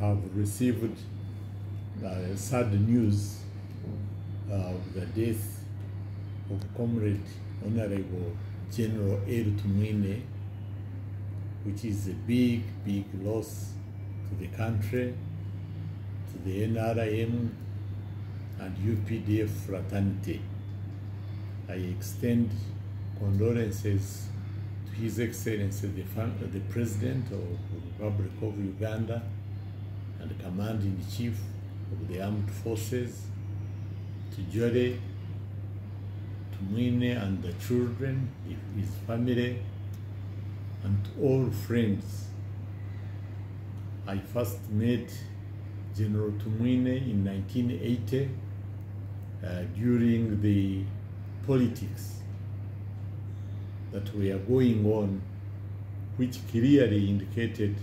have received uh, sad news of the death of Comrade Honorable General Elly Tumwine, which is a big, big loss to the country, to the NRM and UPDF fraternity. I extend condolences to His Excellency the, the President of the Republic of Uganda and the Command-in-Chief of the Armed Forces, to Jode, to Mwine and the children, his family, and all friends. I first met General Tumwine in 1980 uh, during the politics that were going on, which clearly indicated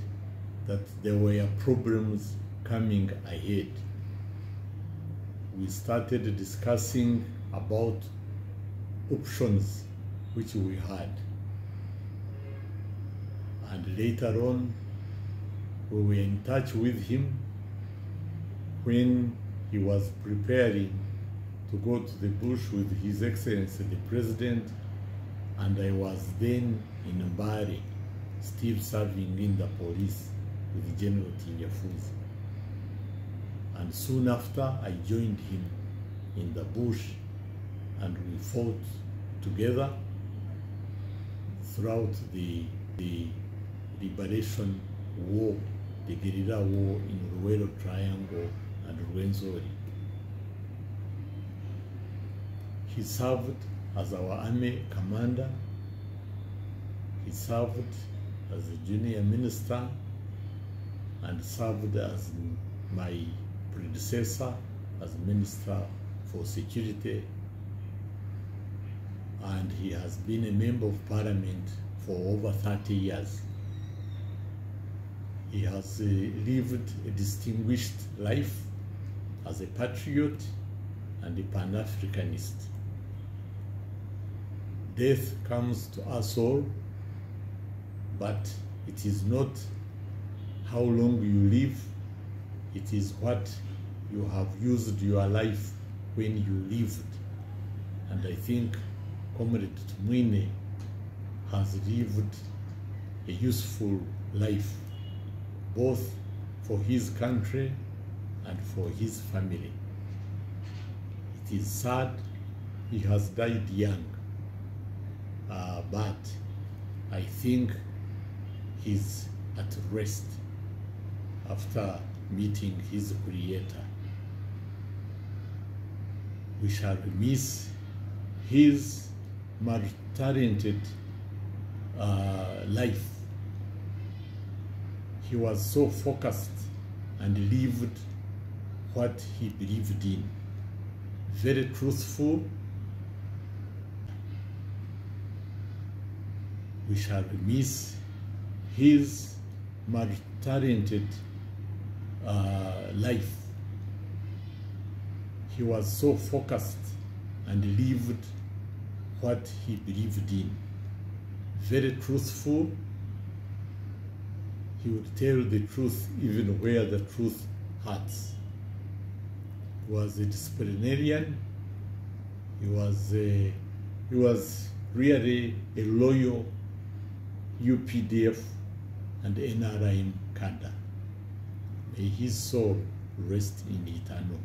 that there were problems coming ahead. We started discussing about options which we had. And later on, we were in touch with him when he was preparing to go to the bush with His Excellency the President, and I was then in Mbari, still serving in the police with General Tinyefuza. And soon after, I joined him in the bush, and we fought together throughout the, the liberation war, the guerrilla war in Luwero Triangle and Rwenzori. He served as our army commander. He served as a junior minister and served as my predecessor as minister for security. And he has been a member of parliament for over 30 years. He has uh, lived a distinguished life as a patriot and a Pan-Africanist. Death comes to us all, but it is not how long you live, it is what you have used your life when you lived. And I think Comrade Tumwine has lived a useful life, both for his country and for his family. It is sad he has died young, uh, but I think he's at rest after meeting his creator. We shall miss his multi-talented uh, life. He was so focused and lived what he believed in. Very truthful. We shall miss his multi-talented uh, life. He was so focused and lived what he believed in. Very truthful. He would tell the truth even where the truth hurts. He was a disciplinarian. He was a, he was really a loyal UPDF and NRM cadre. May his soul rest in eternal